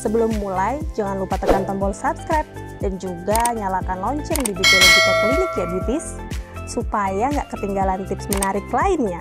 Sebelum mulai, jangan lupa tekan tombol subscribe dan juga nyalakan lonceng di Beautylogika Klinik ya beauties, supaya nggak ketinggalan tips menarik lainnya.